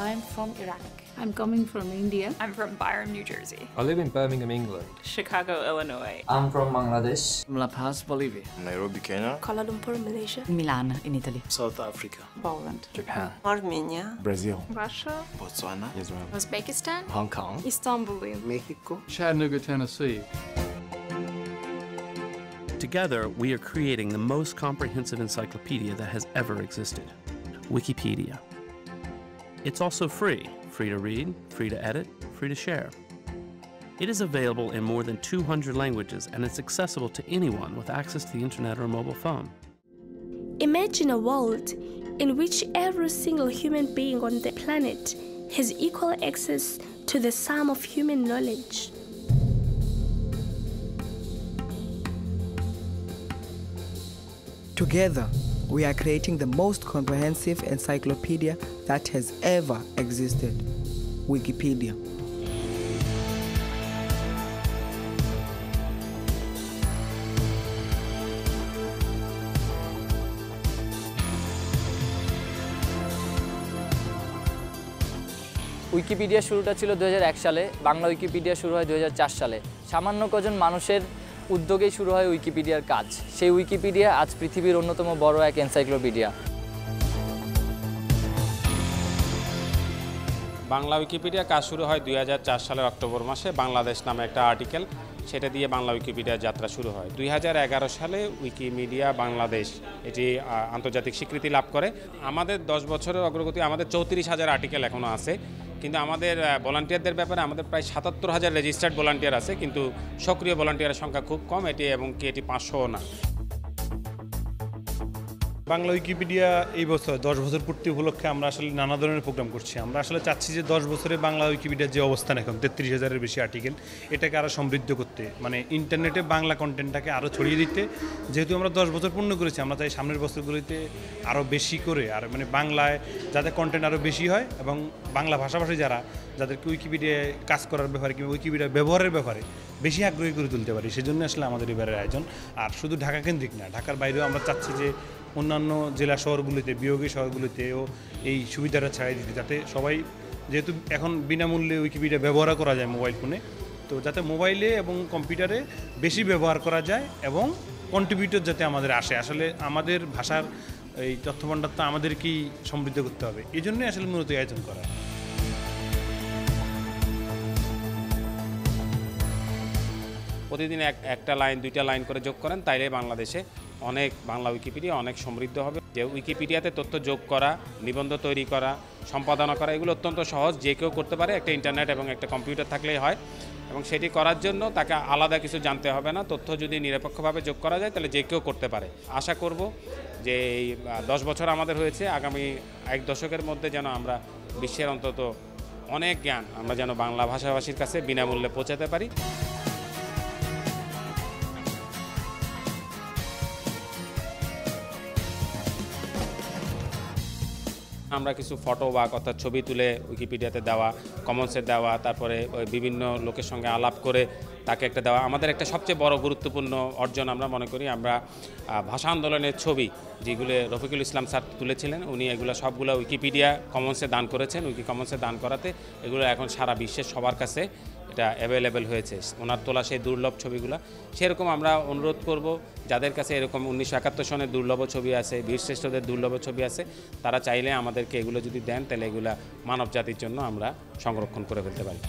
I'm from Iraq. I'm coming from India. I'm from Byram, New Jersey. I live in Birmingham, England. Chicago, Illinois. I'm from Bangladesh. La Paz, Bolivia. Nairobi, Kenya. Kuala Lumpur, Malaysia. Milan, in Italy. South Africa. Poland. Japan. Armenia. Brazil. Russia. Botswana. Israel. Uzbekistan. Hong Kong. Istanbul. Mexico. Chattanooga, Tennessee. Together, we are creating the most comprehensive encyclopedia that has ever existed Wikipedia. It's also free free to read, free to edit, free to share. It is available in more than 200 languages and it's accessible to anyone with access to the internet or a mobile phone. Imagine a world in which every single human being on the planet has equal access to the sum of human knowledge. Together, we are creating the most comprehensive encyclopedia that has ever existed Wikipedia. Wikipedia শুরুটা ছিল দু হাজার এক সালে Bangla Wikipedia শুরু হয় দু হাজার চার সালে সামান্য কজন মানুষের উদ্যোগেই শুরু হয় উইকিপিডিয়ার কাজ। সেই উইকিপিডিয়া আজ পৃথিবীর অন্যতম বড় এক এনসাইক্লোপিডিয়া। বাংলা উইকিপিডিয়া কাজ শুরু হয় দুই সালের অক্টোবর মাসে। বাংলাদেশ নামে একটা আর্টিকেল, সেটা দিয়ে বাংলা উইকিপিডিয়ার যাত্রা শুরু হয়। দুই হাজার এগারো সালে উইকিমিডিয়া বাংলাদেশ এটি আন্তর্জাতিক স্বীকৃতি লাভ করে। আমাদের দশ বছরের অগ্রগতি, আমাদের চৌত্রিশ হাজার আর্টিকেল এখনও আছে। কিন্তু আমাদের ভলান্টিয়ারদের ব্যাপারে আমাদের প্রায় সাতাত্তর হাজার রেজিস্টার্ড ভলান্টিয়ার আছে, কিন্তু সক্রিয় ভলান্টিয়ারের সংখ্যা খুব কম, এটি এবং কি এটি পাঁচশোও না। বাংলা উইকিপিডিয়া এই বছর দশ বছর পূর্তি উপলক্ষে আমরা আসলে নানা ধরনের প্রোগ্রাম করছি। আমরা আসলে চাচ্ছি যে দশ বছরে বাংলা উইকিপিডিয়ার যে অবস্থান এখন, তেত্রিশ হাজারের বেশি আর্টিকেল এটাকে আরও সমৃদ্ধ করতে মানে ইন্টারনেটে বাংলা কন্টেন্টটাকে আরও ছড়িয়ে দিতে। যেহেতু আমরা দশ বছর পূর্ণ করেছি, আমরা চাই সামনের বছরগুলিতে আরও বেশি করে, আর মানে বাংলায় যাতে কন্টেন্ট আরও বেশি হয় এবং বাংলা ভাষাভাষী যারা, যাদেরকে উইকিপিডিয়ায় কাজ করার ব্যাপারে কিংবা উইকিপিডিয়া ব্যবহারের ব্যাপারে বেশি আগ্রহী করে তুলতে পারি, সেজন্য আসলে আমাদের এবারের আয়োজন। আর শুধু ঢাকা কেন্দ্রিক না, ঢাকার বাইরেও আমরা চাচ্ছি যে অন্যান্য জেলা শহরগুলিতে বিয়োগী শহরগুলিতেও এই সুবিধাটা ছাড়াই দিতে, যাতে সবাই যেহেতু এখন বিনামূল্যে উইকিপিডিয়া ব্যবহার করা যায় মোবাইল ফোনে তো যাতে মোবাইলে এবং কম্পিউটারে বেশি ব্যবহার করা যায় এবং কন্ট্রিবিউটর যাতে আমাদের আসে। আসলে আমাদের ভাষার এই তথ্য ভাণ্ডার আমাদেরকেই সমৃদ্ধ করতে হবে। এই জন্যই আসলে মূলত আয়োজন করা। প্রতিদিন এক, একটা লাইন দুইটা লাইন করে যোগ করেন, তাইলে বাংলাদেশে অনেক বাংলা উইকিপিডিয়া অনেক সমৃদ্ধ হবে। যে উইকিপিডিয়াতে তথ্য যোগ করা, নিবন্ধ তৈরি করা, সম্পাদনা করা, এগুলো অত্যন্ত সহজ। যে কেউ করতে পারে একটা ইন্টারনেট এবং একটা কম্পিউটার থাকলেই হয়। এবং সেটি করার জন্য তাকে আলাদা কিছু জানতে হবে না। তথ্য যদি নিরপেক্ষভাবে যোগ করা যায়, তাহলে যে কেউ করতে পারে। আশা করব যে এই দশ বছর আমাদের হয়েছে, আগামী এক দশকের মধ্যে যেন আমরা বিশ্বের অন্তত অনেক জ্ঞান আমরা যেন বাংলা ভাষাভাষীর কাছে বিনামূল্যে পৌঁছাতে পারি। আমরা কিছু ফটো বা অর্থাৎ ছবি তুলে উইকিপিডিয়াতে দেওয়া কমন্সে দেওয়া, তারপরে বিভিন্ন লোকের সঙ্গে আলাপ করে তাকে একটা দেওয়া, আমাদের একটা সবচেয়ে বড় গুরুত্বপূর্ণ অর্জন আমরা মনে করি, আমরা ভাষা আন্দোলনের ছবি যেগুলো রফিকুল ইসলাম স্যার তুলেছিলেন, উনি এগুলো সবগুলো উইকিপিডিয়া কমন্সে দান করেছেন। উইকি কমন্সে দান করাতে এগুলো এখন সারা বিশ্বের সবার কাছে এটা অ্যাভেলেবেল হয়েছে। ওনার তোলা সেই দুর্লভ ছবিগুলো। সেরকম আমরা অনুরোধ করব, যাদের কাছে এরকম উনিশশো একাত্তর সনের দুর্লভ ছবি আছে বীরশ্রেষ্ঠদের দুর্লভ ছবি আছে, তারা চাইলে আমাদেরকে এগুলো যদি দেন, তাহলে এগুলা মানব জাতির জন্য আমরা সংরক্ষণ করে ফেলতে পারি।